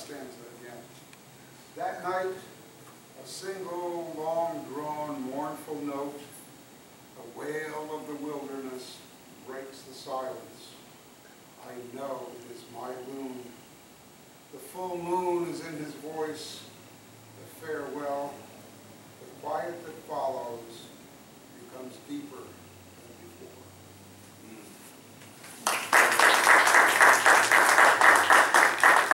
stanza again. That night, a single, long-drawn, mournful note, a wail of the wilderness breaks the silence. I know it is my loon. The full moon is in his voice, the farewell, the quiet that follows becomes deeper